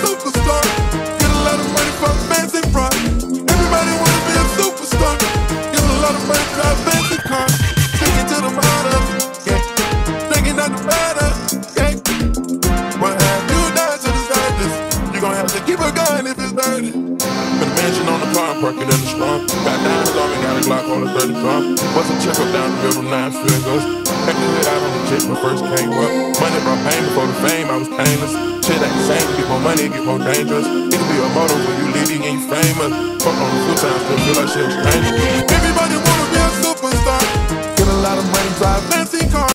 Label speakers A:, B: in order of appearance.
A: superstar? Get a lot of money from fancy front. Everybody wanna be a superstar. Get a lot of money from fancy car. Taking to the matter, yeah. Taking out the matter, yeah. What have you done to deserve this? You gon' have to keep a gun if it's dirty. Put a mansion on the car, park it in the swamp. Got diamonds on me, got a Glock on the 30 pump. Bust a check up down the middle, nine figures. Had to hit out on the chick when first came up. Money brought pain before the I was painless. Shit ain't same, get more money, get more dangerous. It could be a motor when you leading you famous. Fuck on the full time, still feel like shit was